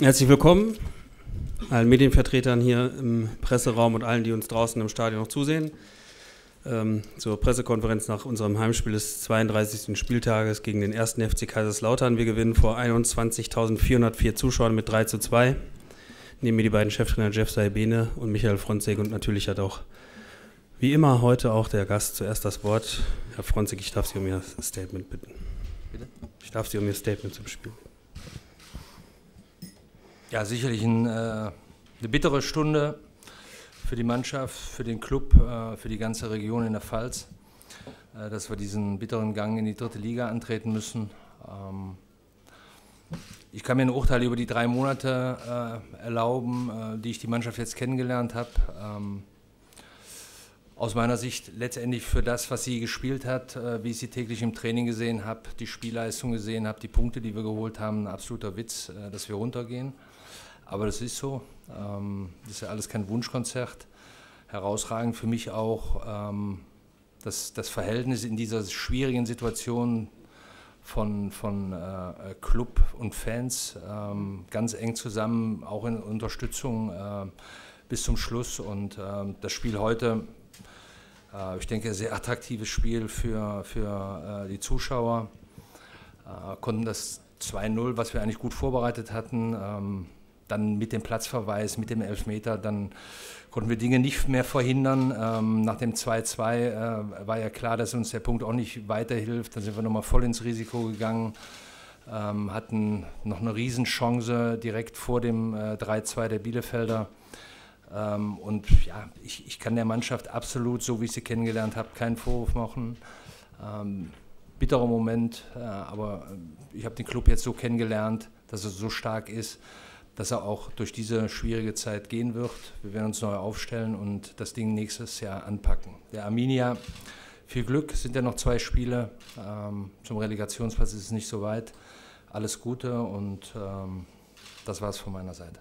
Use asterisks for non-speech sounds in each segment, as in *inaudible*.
Herzlich willkommen allen Medienvertretern hier im Presseraum und allen, die uns draußen im Stadion noch zusehen. Ähm, zur Pressekonferenz nach unserem Heimspiel des 32. Spieltages gegen den 1. FC Kaiserslautern. Wir gewinnen vor 21.404 Zuschauern mit 3 zu 2. Neben mir die beiden Cheftrainer Jeff Saibene und Michael Fronzek und natürlich hat auch wie immer heute auch der Gast zuerst das Wort. Herr Fronzek, ich darf Sie um Ihr Statement bitten. Bitte? Ich darf Sie um Ihr Statement zum Spiel. Ja, sicherlich ein, äh, eine bittere Stunde für die Mannschaft, für den Club, äh, für die ganze Region in der Pfalz, äh, dass wir diesen bitteren Gang in die dritte Liga antreten müssen. Ähm, ich kann mir ein Urteil über die drei Monate äh, erlauben, äh, die ich die Mannschaft jetzt kennengelernt habe. Ähm, aus meiner Sicht letztendlich für das, was sie gespielt hat, äh, wie ich sie täglich im Training gesehen habe, die Spielleistung gesehen habe, die Punkte, die wir geholt haben, ein absoluter Witz, dass wir runtergehen. Aber das ist so. Ähm, das ist ja alles kein Wunschkonzert. Herausragend für mich auch ähm, das, das Verhältnis in dieser schwierigen Situation von, von äh, Club und Fans ähm, ganz eng zusammen, auch in Unterstützung äh, bis zum Schluss. Und äh, das Spiel heute, äh, ich denke, ein sehr attraktives Spiel für, für äh, die Zuschauer. Äh, konnten das 2-0, was wir eigentlich gut vorbereitet hatten, ähm, dann mit dem Platzverweis, mit dem Elfmeter, dann konnten wir Dinge nicht mehr verhindern. Ähm, nach dem 2-2 äh, war ja klar, dass uns der Punkt auch nicht weiterhilft. Dann sind wir nochmal voll ins Risiko gegangen, ähm, hatten noch eine Riesenchance direkt vor dem äh, 3-2 der Bielefelder. Ähm, und ja, ich, ich, kann der Mannschaft absolut, so wie ich sie kennengelernt habe, keinen Vorwurf machen. Ähm, bitterer Moment, äh, aber ich habe den Club jetzt so kennengelernt, dass er so stark ist dass er auch durch diese schwierige Zeit gehen wird. Wir werden uns neu aufstellen und das Ding nächstes Jahr anpacken. Der Arminia, viel Glück, sind ja noch zwei Spiele. Ähm, zum Relegationsplatz ist es nicht so weit. Alles Gute und ähm, das war es von meiner Seite.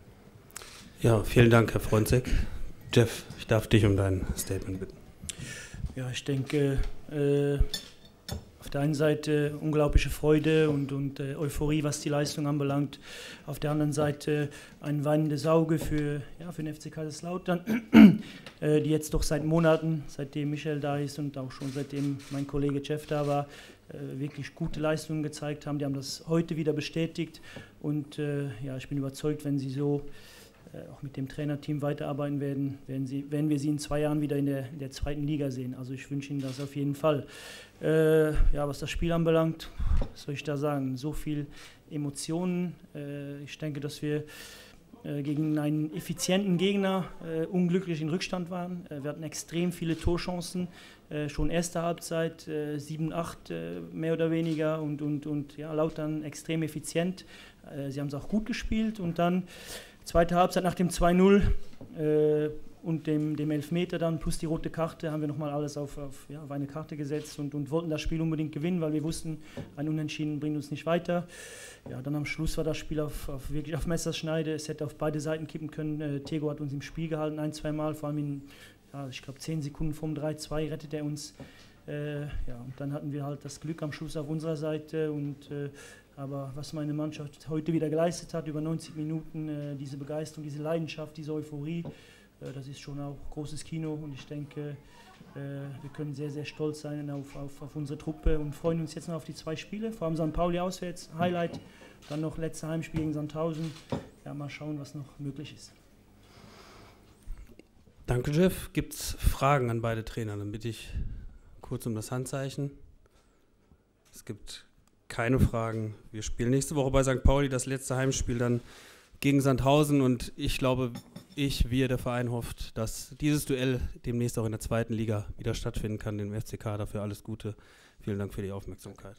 Ja, vielen Dank, Herr Fronzek. Jeff, ich darf dich um dein Statement bitten. Ja, ich denke, äh, auf der einen Seite unglaubliche Freude und, und äh, Euphorie, was die Leistung anbelangt. Auf der anderen Seite ein weinendes Auge für, ja, für den FC Kaiserslautern, *clears throat* äh, die jetzt doch seit Monaten, seitdem Michel da ist und auch schon seitdem mein Kollege Jeff da war, äh, wirklich gute Leistungen gezeigt haben. Die haben das heute wieder bestätigt und äh, ja, ich bin überzeugt, wenn sie so auch mit dem Trainerteam weiterarbeiten werden, werden, sie, werden wir sie in zwei Jahren wieder in der, in der zweiten Liga sehen. Also ich wünsche Ihnen das auf jeden Fall. Äh, ja, was das Spiel anbelangt, was soll ich da sagen? So viel Emotionen. Äh, ich denke, dass wir äh, gegen einen effizienten Gegner äh, unglücklich in Rückstand waren. Äh, wir hatten extrem viele Torchancen, schon erste Halbzeit 7, 8 mehr oder weniger und, und, und ja, Lautern extrem effizient. sie haben es auch gut gespielt und dann Zweite Halbzeit nach dem 2-0 äh, und dem, dem Elfmeter dann plus die rote Karte haben wir nochmal alles auf, auf, ja, auf eine Karte gesetzt und, und wollten das Spiel unbedingt gewinnen, weil wir wussten, ein Unentschieden bringt uns nicht weiter. Ja, dann am Schluss war das Spiel auf, auf wirklich auf Messerschneide. Es hätte auf beide Seiten kippen können. Äh, Tego hat uns im Spiel gehalten, ein, zwei Mal, vor allem in, ja, ich glaube, zehn Sekunden vom 3-2 rettet er uns. Äh, ja, und dann hatten wir halt das Glück am Schluss auf unserer Seite und äh, aber was meine Mannschaft heute wieder geleistet hat, über 90 Minuten, äh, diese Begeisterung, diese Leidenschaft, diese Euphorie, äh, das ist schon auch großes Kino und ich denke, äh, wir können sehr, sehr stolz sein auf, auf, auf, unsere Truppe und freuen uns jetzt noch auf die zwei Spiele, vor allem St. Pauli auswärts, Highlight, dann noch letzte Heimspiel gegen Sandhausen. Ja, mal schauen, was noch möglich ist. Danke, Jeff. Gibt es Fragen an beide Trainer? Dann bitte ich kurz um das Handzeichen. Es gibt keine Fragen. Wir spielen nächste Woche bei St. Pauli das letzte Heimspiel dann gegen Sandhausen und ich glaube, ich, wir, der Verein hofft, dass dieses Duell demnächst auch in der zweiten Liga wieder stattfinden kann. Dem FCK dafür alles Gute. Vielen Dank für die Aufmerksamkeit.